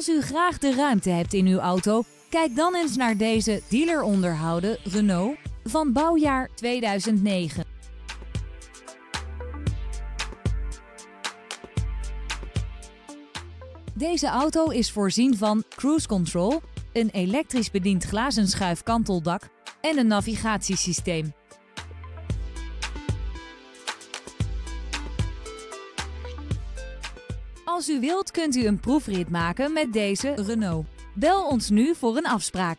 Als u graag de ruimte hebt in uw auto, kijk dan eens naar deze dealer onderhouden Renault van bouwjaar 2009. Deze auto is voorzien van cruise control, een elektrisch bediend glazenschuif kanteldak en een navigatiesysteem. Als u wilt kunt u een proefrit maken met deze Renault. Bel ons nu voor een afspraak.